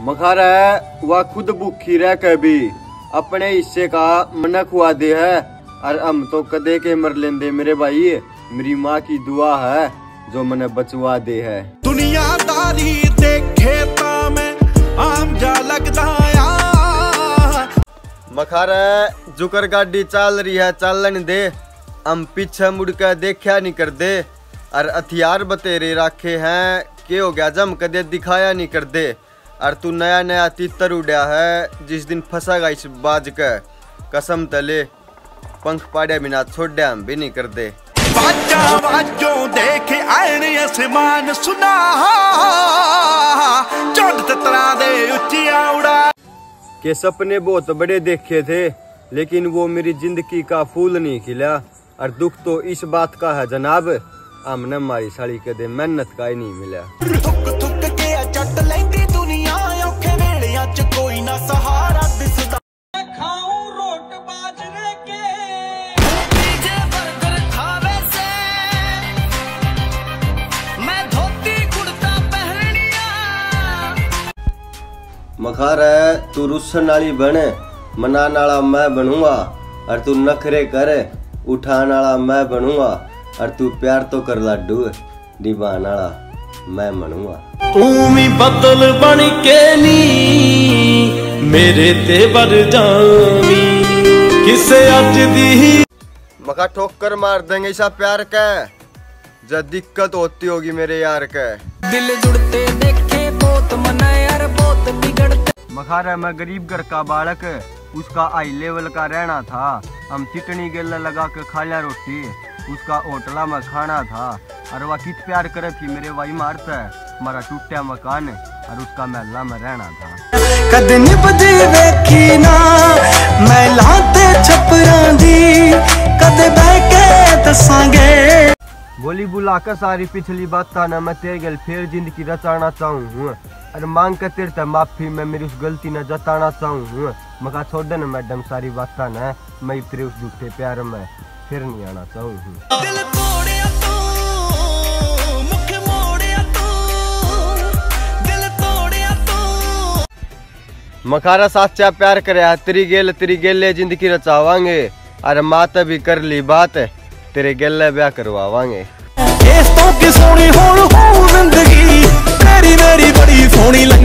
मखार है वह खुद भूखी रह के भी अपने हिस्से का मन खुआ दे है। और हम तो कदे के मर लेंदे मेरे भाई? मेरी माँ की दुआ है जो मने बचवा दे है। दुनियादारी देखे ता मैं आम जा मखार है। जुकर गाड़ी चल रही है चलन दे। हम पीछे मुड़ के देखा नहीं कर दे और हथियार बतेरे रखे हैं के हो गया? जम कदे दिखाया नहीं कर दे और तू नया नया तीतर उड़ा है जिस दिन फंसागा इस बाज के। कसम तले पंख पाड़े बिना छोड़े हम भी नहीं कर दे बाजा बाजों देखे आने आसमान सुना। चोट ततरा दे उचिया उड़ा। के सपने बहुत बड़े देखे थे लेकिन वो मेरी ज़िंदगी का फूल नहीं खिला। और दुख तो इस बात का है जनाब हमने हमारी साड़ी कदे मेहनत का ही नहीं मिला। थुक थुक के जट लेंदी मखार है तू रुसन वाली बने मनान वाला मैं बनूँगा और तू नखरे करे उठान वाला मैं बनूँगा और तू प्यार तो कर लाडू डिबान वाला मैं बनूँगा तू भी बदल बन के नी मेरे ते वर जावी किसे अज दी मखा ठोकर मार देंगे ऐसा प्यार का जब दिक्कत होती होगी मेरे यार का। दिल जुड़ते मखारे में गरीब घर का बालक, उसका हाई लेवल का रहना था। हम चिटनी गेला लगा के खा लिया रोटी, उसका होटला में खाना था। और वह कित प्यार करे थी मेरे भाई मार है हमारा टूटा मकान और उसका महला में रहना था। कदनी दी। कद बह के बोली बुला कर सारी पिछली बात था ना मैं तेरे गल फिर ज़िंदगी रचाना चाहूँ। हूँ अरे मांग कर तेरे से माफ़ी मैं मेरी उस गलती न जताना चाहूँ। हूँ मका छोड़ ना मैडम सारी बात ना मैं तेरे उस झूठे प्यार में फिर नहीं आना चाहूँ। हूँ मखारा साचा प्यार करे तेरी गेल तेरी गेले ज़िंदगी रचावांगे। अरे माता भी कर ली बात तेरे गेले ब्याह करवावांगे। ਇਸ ਤੋਂ ਕਿ ਸੋਹਣੀ ਹੋਣ ਹੋ ਜ਼ਿੰਦਗੀ। ਤੇਰੀ ਮੇਰੀ ਬੜੀ ਸੋਹਣੀ ਲੰਗੀ